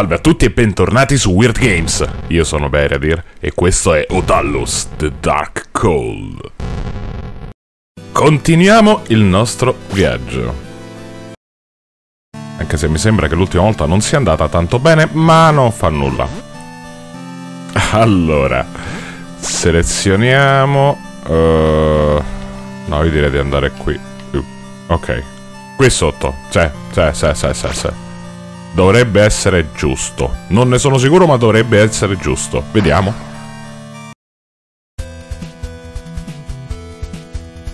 Salve a tutti e bentornati su Weird Games. Io sono Beradir e questo è Odallus The Dark Cold. Continuiamo il nostro viaggio. Anche se mi sembra che l'ultima volta non sia andata tanto bene, ma non fa nulla. Allora, selezioniamo... Uh, no, io direi di andare qui. Ok. Qui sotto. C'è, c'è, c'è, c'è, c'è. Dovrebbe essere giusto. Non ne sono sicuro, ma dovrebbe essere giusto. Vediamo.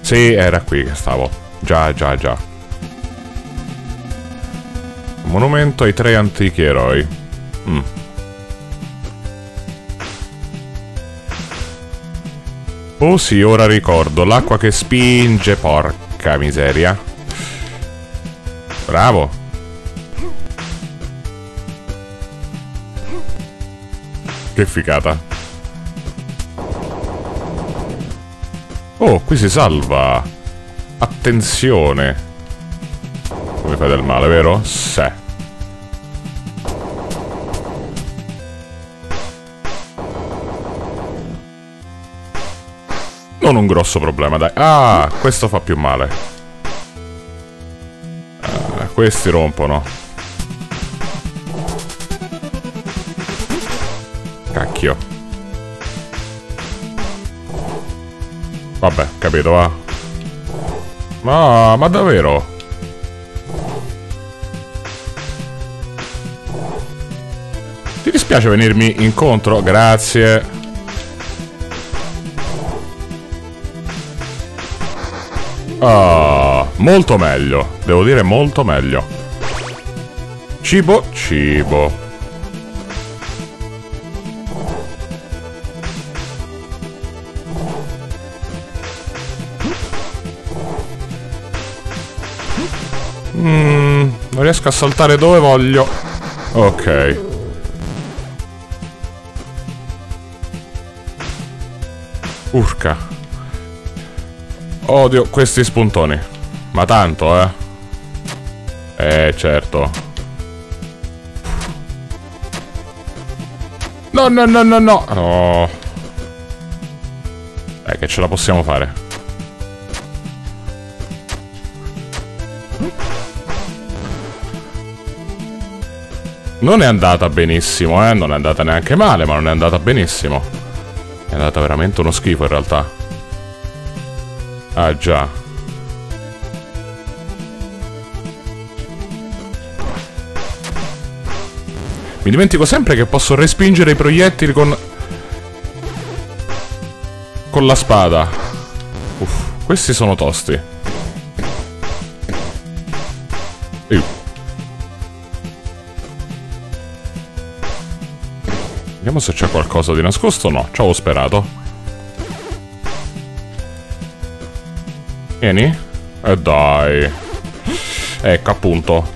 Sì, era qui che stavo. Già, già, già. Monumento ai tre antichi eroi. Mm. Oh sì, ora ricordo. L'acqua che spinge, porca miseria. Bravo. Che figata. Oh, qui si salva. Attenzione. Come fai del male, vero? Sì. Non un grosso problema, dai. Ah, questo fa più male. Ah, questi rompono. Cacchio. Vabbè, capito, va. Ma, ma davvero? Ti dispiace venirmi incontro? Grazie. Ah, molto meglio. Devo dire molto meglio. Cibo, cibo. Mm, non riesco a saltare dove voglio. Ok. Urca. Odio questi spuntoni. Ma tanto, eh. Eh, certo. No, no, no, no, no. No. Eh, che ce la possiamo fare. Non è andata benissimo, eh. Non è andata neanche male, ma non è andata benissimo. È andata veramente uno schifo, in realtà. Ah, già. Mi dimentico sempre che posso respingere i proiettili con... Con la spada. Uff, questi sono tosti. Vediamo se c'è qualcosa di nascosto. No, ci avevo sperato. Vieni? E eh dai. Ecco, appunto.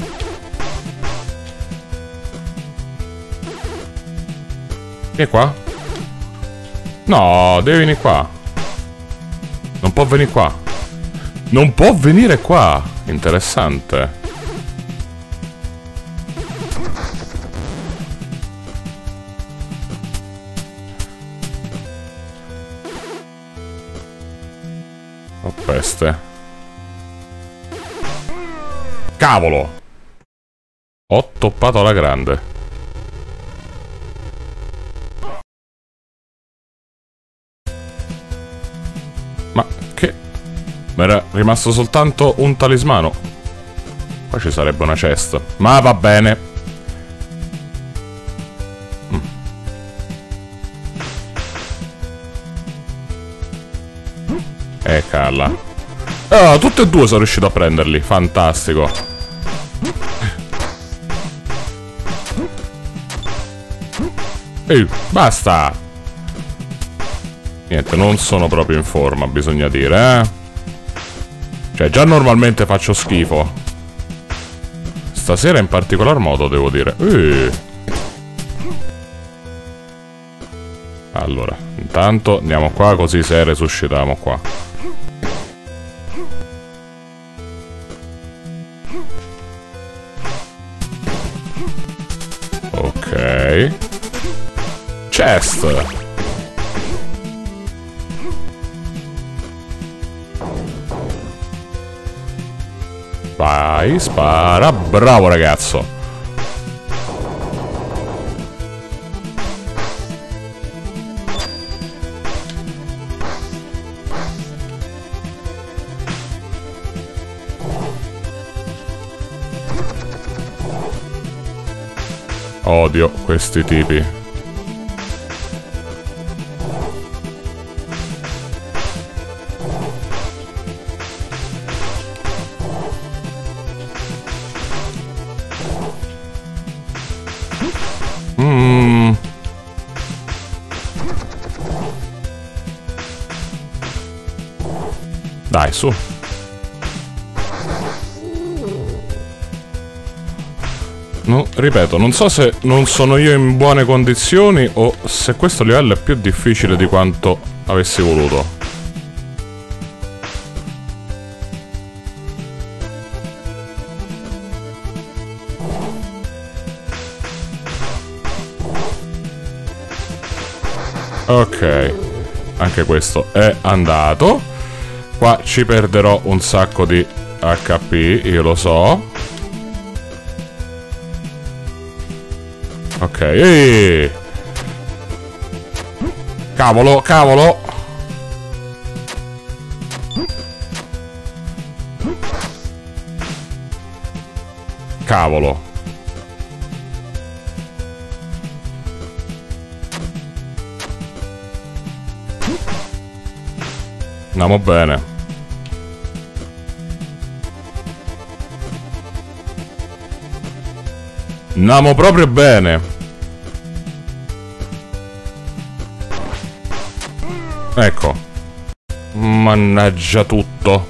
Vieni qua. No, devi venire qua. Non può venire qua. Non può venire qua. Interessante. Peste. Cavolo! Ho toppato alla grande. Ma che... Mi era rimasto soltanto un talismano. Qua ci sarebbe una cesta. Ma va bene. Mm. E calla. Ah, tutte e due sono riuscito a prenderli. Fantastico. Ehi, basta. Niente, non sono proprio in forma, bisogna dire, eh. Cioè, già normalmente faccio schifo. Stasera in particolar modo, devo dire. Ehi. Allora, intanto andiamo qua così se resuscitiamo qua. Test. Vai, spara. Bravo ragazzo. Odio questi tipi. Dai, su. No, ripeto, non so se non sono io in buone condizioni o se questo livello è più difficile di quanto avessi voluto. Ok, anche questo è andato. Qua ci perderò un sacco di HP, io lo so. Ok. Ehi. Cavolo, cavolo. Cavolo. Andiamo bene. Andiamo proprio bene. Ecco. Mannaggia tutto.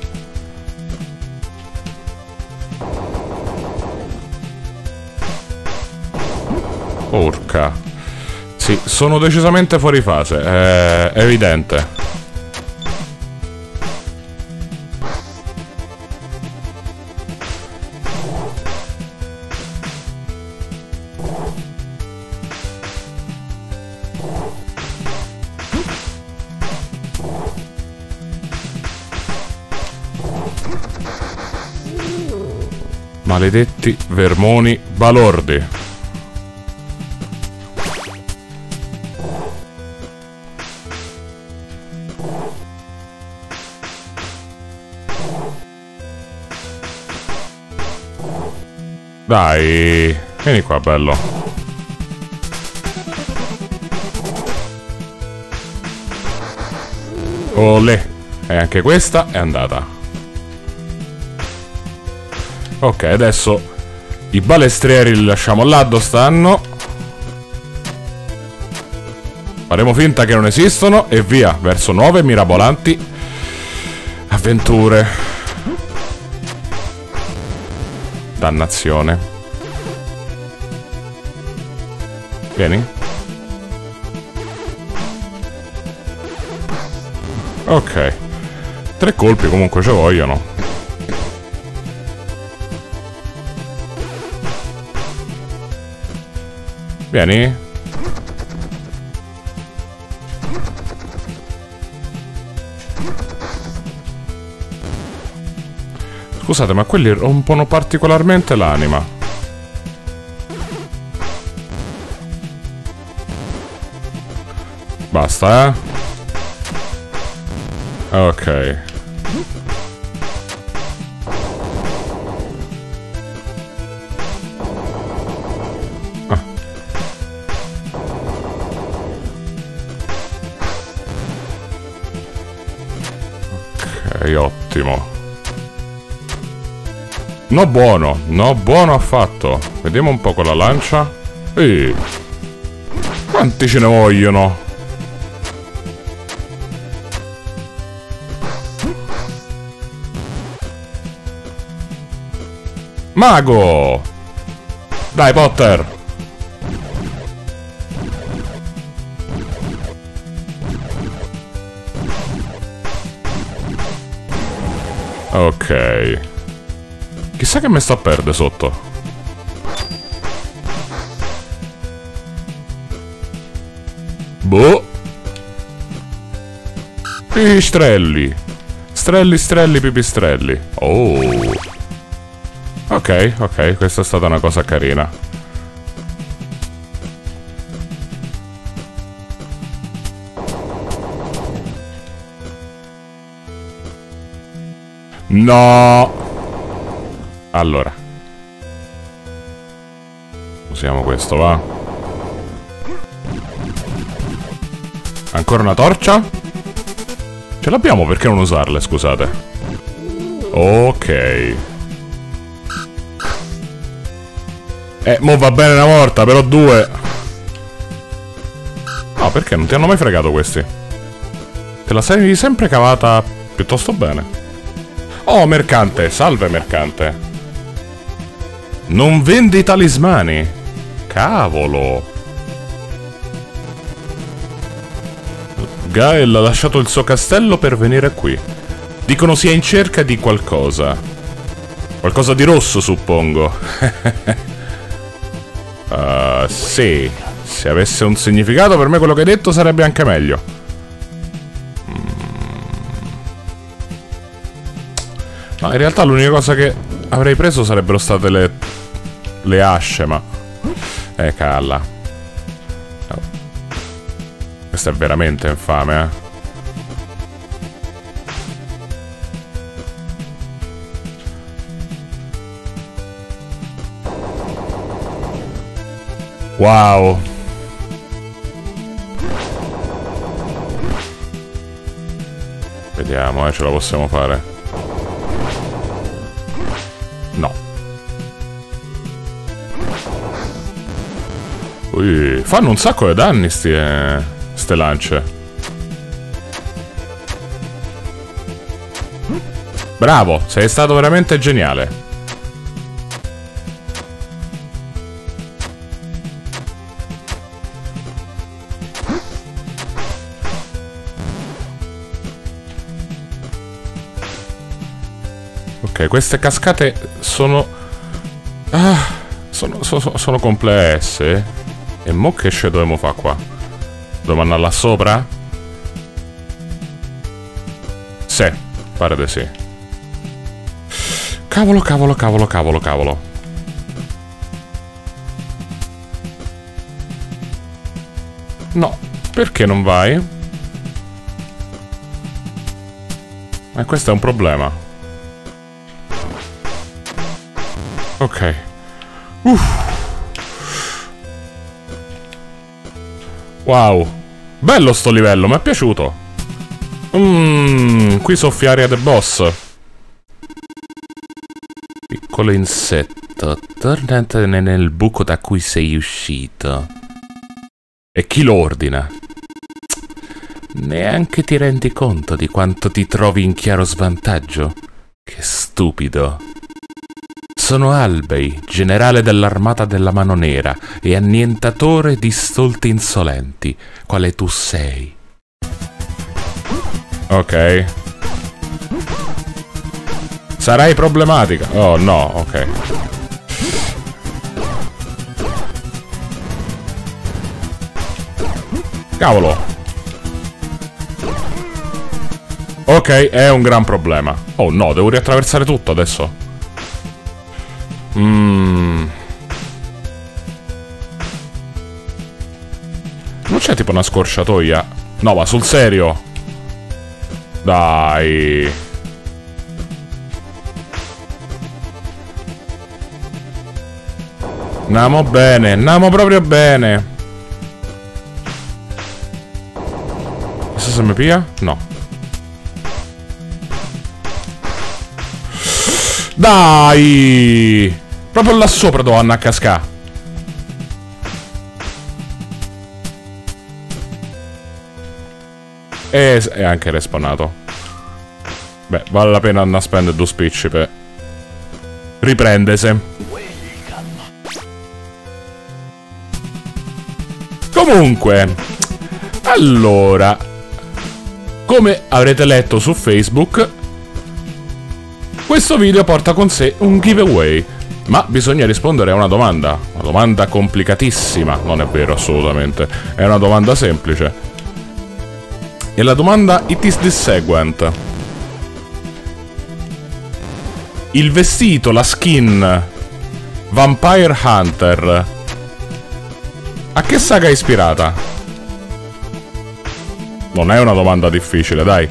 Porca. Sì, sono decisamente fuori fase, è evidente. Maledetti vermoni balordi. Dai, vieni qua, bello. Olè. E anche questa è andata. Ok, adesso i balestrieri li lasciamo là dove stanno. Faremo finta che non esistono e via, verso nuove mirabolanti avventure. Dannazione. Vieni. Ok. Tre colpi comunque ci vogliono. Vieni. Scusate, ma quelli rompono particolarmente l'anima. Basta, eh? Ok. Ottimo. No buono, no buono affatto. Vediamo un po' con la lancia. Ehi. Quanti ce ne vogliono? Mago! Dai, Potter! Ok. Chissà che mi sta a perdere sotto. Boh. Pipistrelli. Strelli, strelli, pipistrelli. Oh. Ok, ok, questa è stata una cosa carina. No! Allora. Usiamo questo, va. Ancora una torcia? Ce l'abbiamo, perché non usarle, scusate? Ok. Eh, mo va bene una volta, però due. No, perché non ti hanno mai fregato questi? Te la sei sempre cavata piuttosto bene. Oh, mercante, salve mercante. Non vendi talismani? Cavolo. Gael ha lasciato il suo castello per venire qui. Dicono sia in cerca di qualcosa. Qualcosa di rosso, suppongo. uh, sì. Se avesse un significato, per me quello che hai detto sarebbe anche meglio. No, in realtà l'unica cosa che avrei preso sarebbero state le... Le asce, ma... Eh, calla. No. Questo è veramente infame, eh. Wow. Vediamo, eh, ce la possiamo fare. Ui, fanno un sacco di danni sti, eh, lance. Bravo, sei stato veramente geniale. Ok, queste cascate sono... Ah, sono, sono, sono complesse. E mo che ce dobbiamo fare qua? Dobbiamo andare là sopra? Sì, pare di sì. Cavolo, cavolo, cavolo, cavolo, cavolo. No, perché non vai? E questo è un problema. Ok. Uff. Wow. Bello sto livello, mi è piaciuto. Mmm, qui soffia aria del boss. Piccolo insetto, tornatene nel buco da cui sei uscito. E chi lo ordina? Neanche ti rendi conto di quanto ti trovi in chiaro svantaggio? Che stupido. Sono Albei, generale dell'armata della Mano Nera e annientatore di stolti insolenti, quale tu sei. Ok. Sarai problematica. Oh no, ok. Cavolo. Ok, è un gran problema. Oh no, devo riattraversare tutto adesso. Mmm. Non c'è tipo una scorciatoia? No, ma sul serio? Dai. Andiamo bene, andiamo proprio bene. Questo se mi pia? No. Dai! Proprio là sopra dovevano a cascare. E è anche respawnato. Beh, vale la pena andare a spendere due spicci per riprendese. Comunque, allora, come avrete letto su Facebook, questo video porta con sé un giveaway. Ma bisogna rispondere a una domanda. Una domanda complicatissima. Non è vero, assolutamente. È una domanda semplice. E la domanda it is the seguent. Il vestito, la skin Vampire Hunter a che saga è ispirata? Non è una domanda difficile, dai.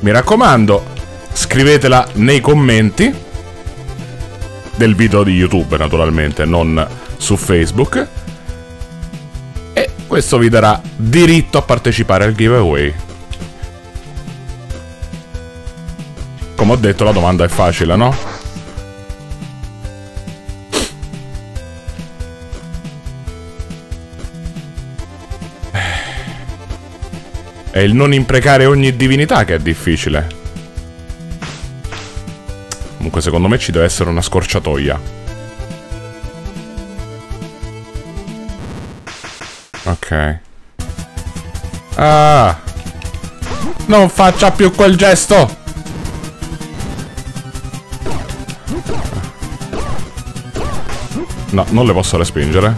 Mi raccomando, scrivetela nei commenti del video di YouTube, naturalmente, non su Facebook. E questo vi darà diritto a partecipare al giveaway. Come ho detto, la domanda è facile, no? È il non imprecare ogni divinità che è difficile. Comunque secondo me ci deve essere una scorciatoia. Ok. Ah! Non faccia più quel gesto! No, non le posso respingere.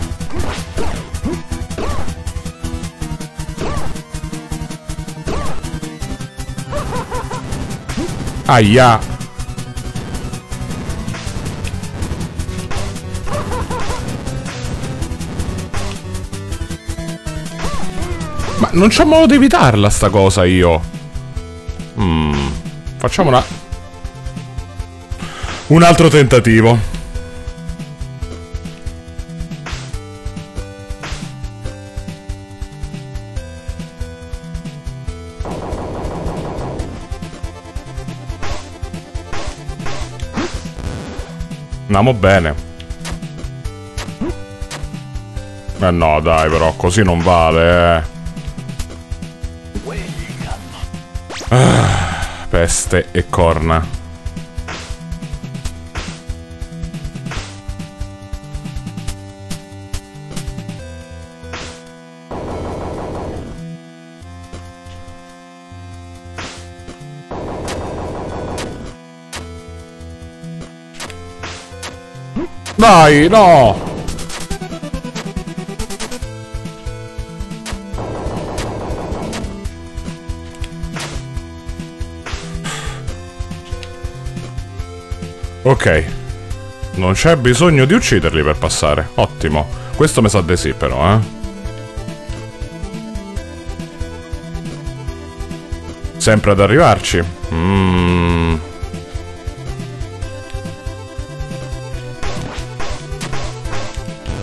Aia! Ma non c'ho modo di evitarla sta cosa io. Mm. Facciamo una... Un altro tentativo. Andiamo bene. Eh no, dai, però così non vale, eh. Peste e corna. Dai, no! Ok. Non c'è bisogno di ucciderli per passare. Ottimo. Questo mi sa di sì, però, eh. Sempre ad arrivarci. Mm.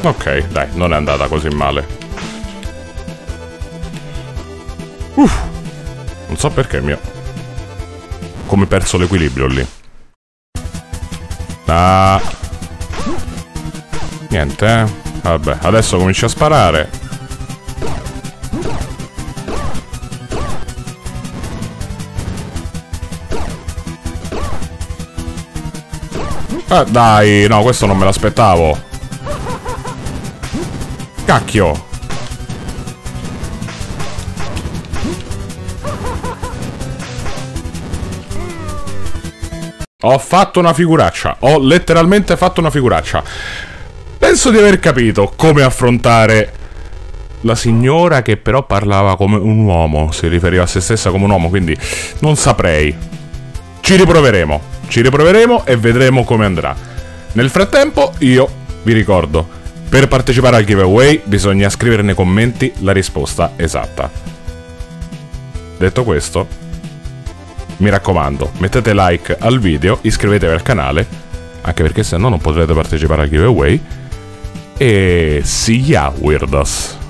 Ok, dai, non è andata così male. Uff. Non so perché mio... Come perso l'equilibrio lì. Ah. Niente, eh. Vabbè, adesso cominci a sparare. Ah, dai, no, questo non me l'aspettavo. Cacchio. Ho fatto una figuraccia. Ho letteralmente fatto una figuraccia. Penso di aver capito come affrontare la signora che però parlava come un uomo. Si riferiva a se stessa come un uomo, quindi non saprei. Ci riproveremo. Ci riproveremo e vedremo come andrà. Nel frattempo, io vi ricordo, per partecipare al giveaway bisogna scrivere nei commenti la risposta esatta. Detto questo, mi raccomando, mettete like al video, iscrivetevi al canale, anche perché se no non potrete partecipare al giveaway. E see ya, weirdos!